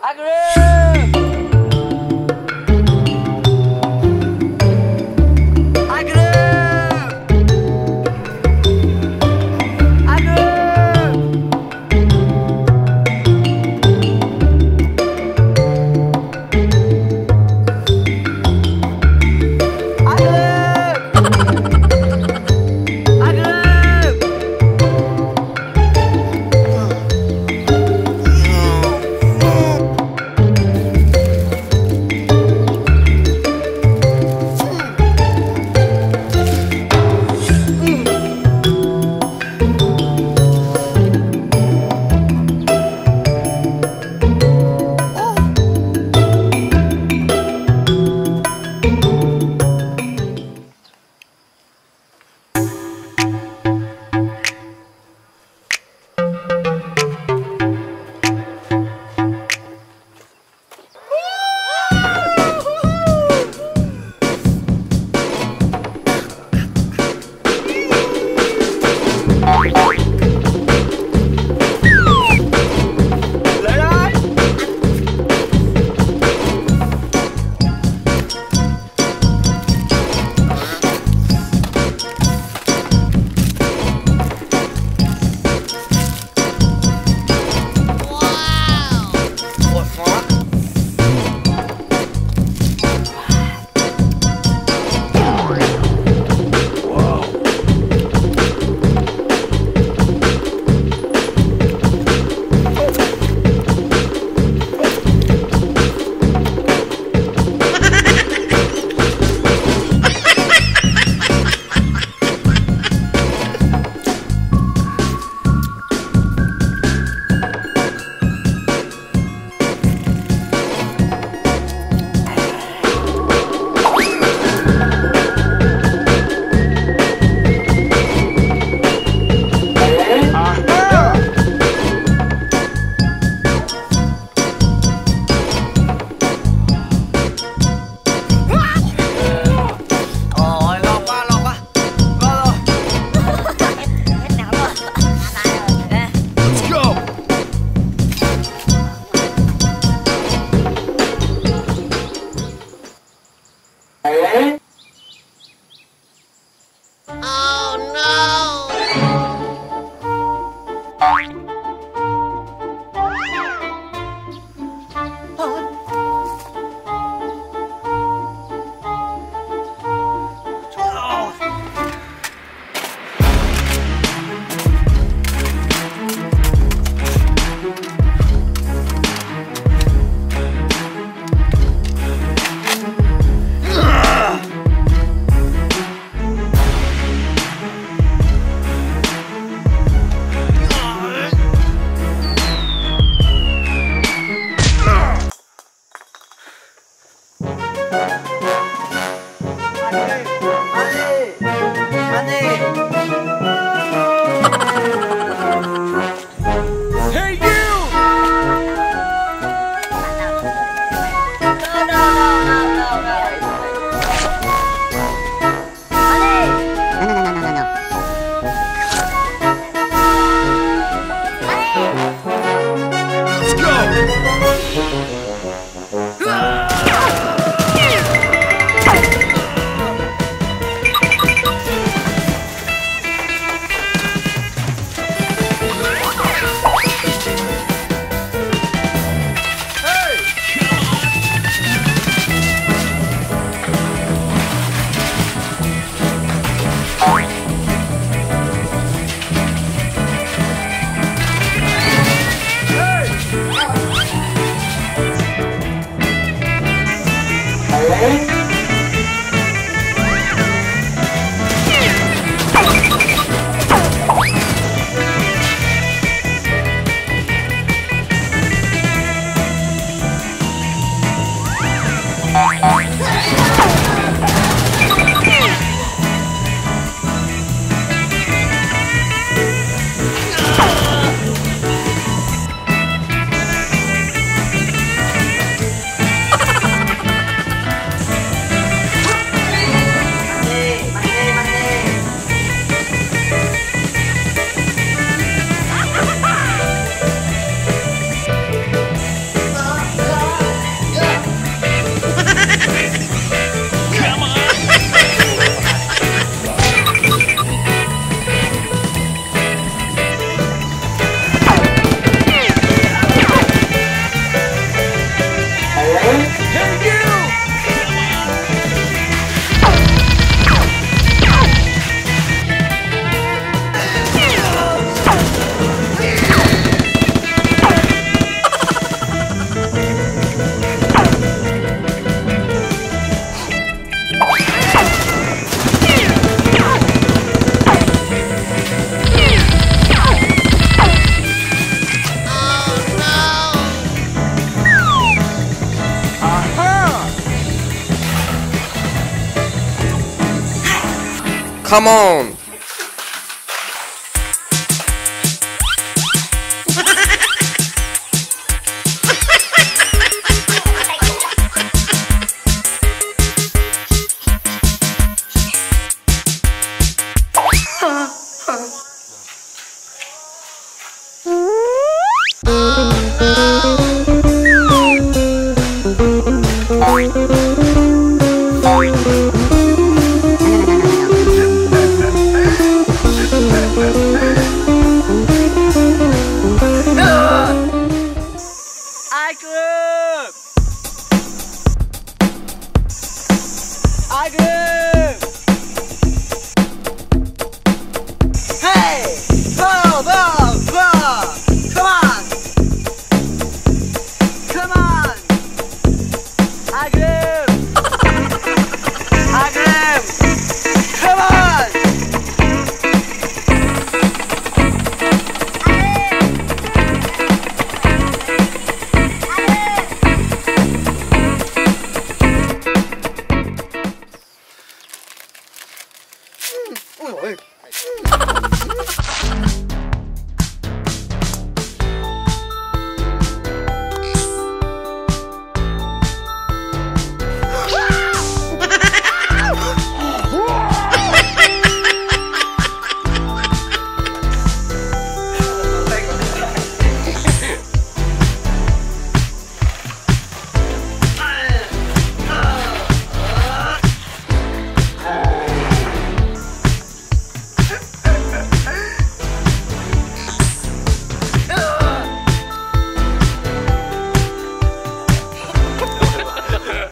Hey! Come on! tiger.